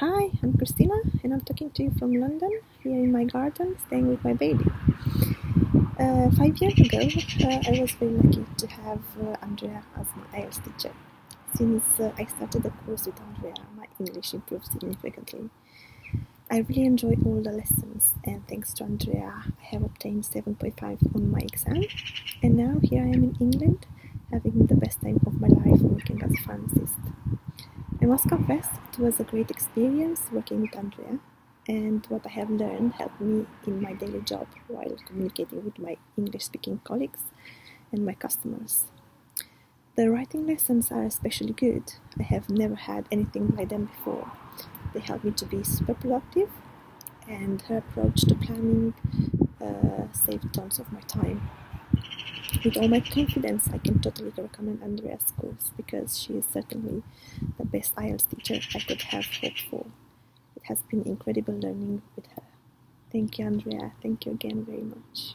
Hi, I'm Cristina and I'm talking to you from London, here in my garden, staying with my baby. Uh, five years ago, uh, I was very lucky to have uh, Andreea as my IELTS teacher. Since uh, I started the course with Andreea, my English improved significantly. I really enjoy all the lessons, and thanks to Andreea, I have obtained 7.5 on my exam. And now here I am in England, having the best time of my life working as a pharmacist. I must confess, it was a great experience working with Andreea, and what I have learned helped me in my daily job while communicating with my English speaking colleagues and my customers. The writing lessons are especially good. I have never had anything like them before. They help me to be super productive, and her approach to planning uh, saved tons of my time with all my confidence, I can totally recommend Andreea's course because she is certainly the best IELTS teacher I could have hoped for. It has been incredible learning with her. Thank you, Andreea. Thank you again very much.